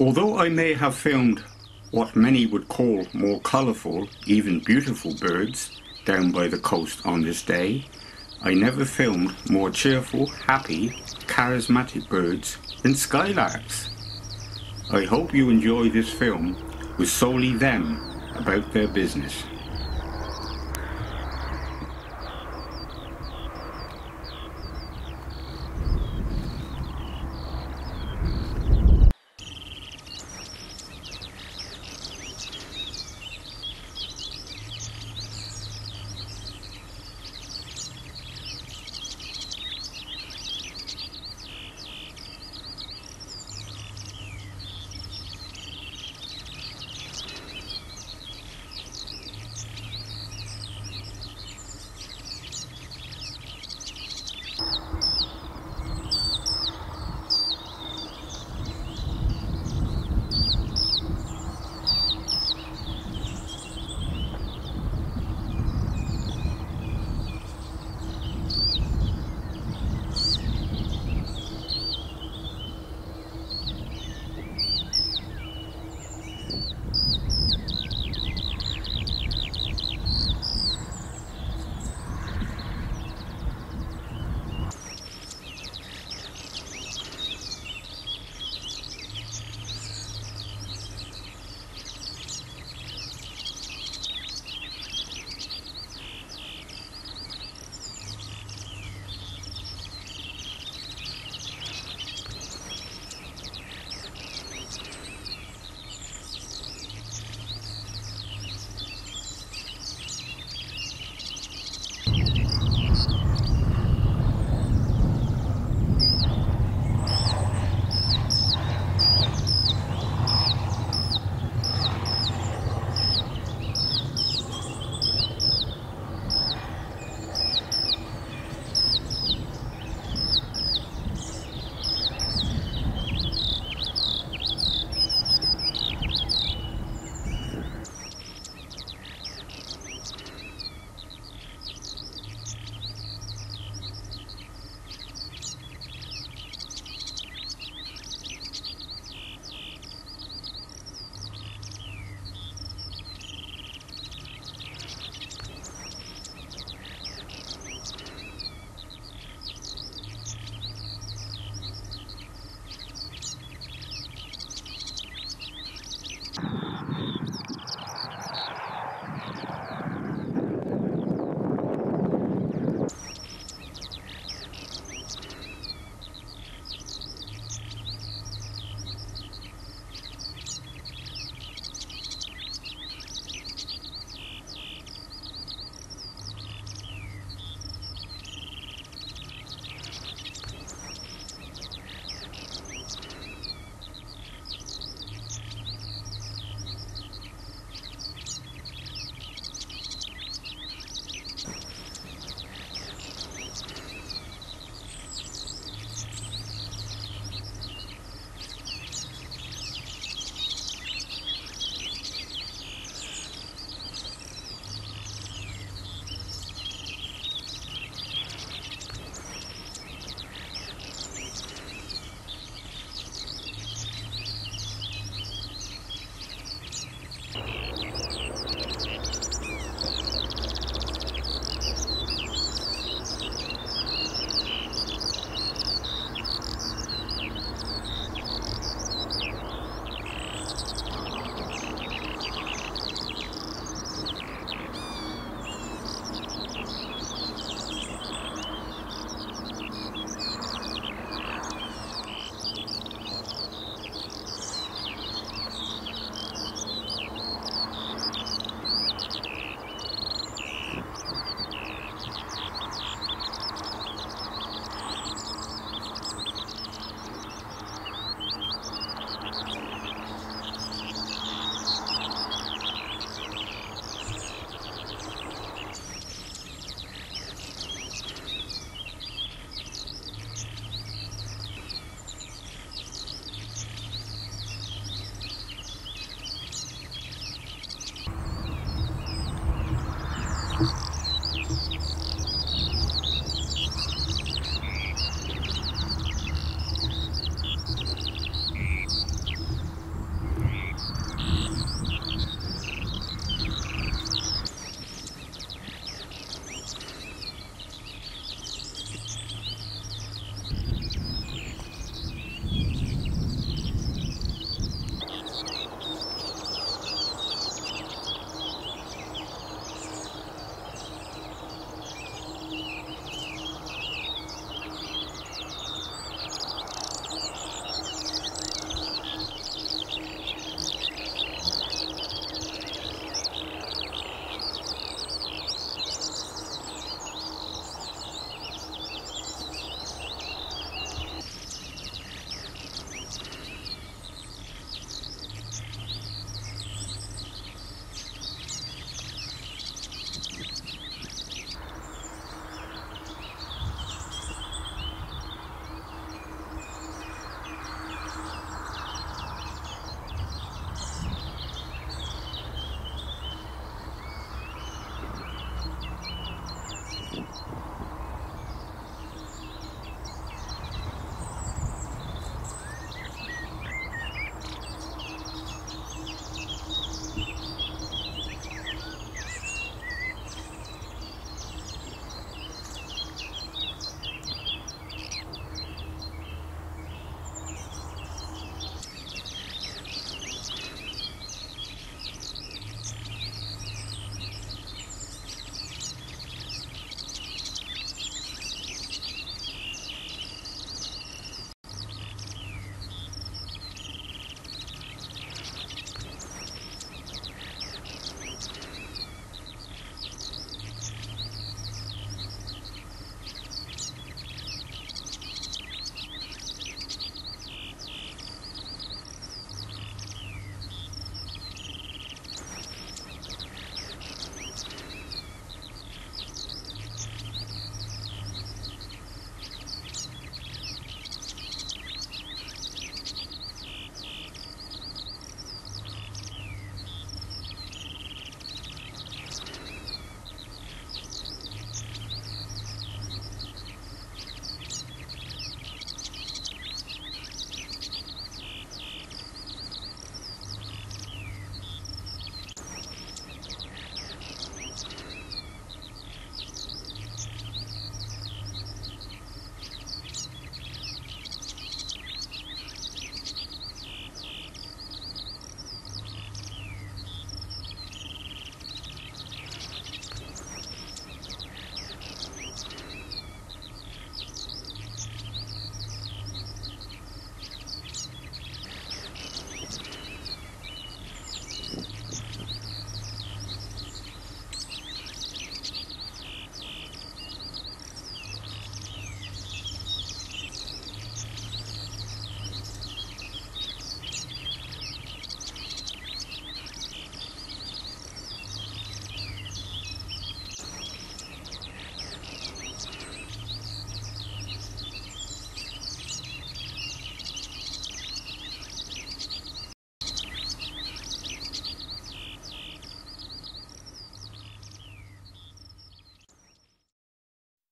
Although I may have filmed what many would call more colourful, even beautiful birds down by the coast on this day, I never filmed more cheerful, happy, charismatic birds than skylarks. I hope you enjoy this film with solely them about their business.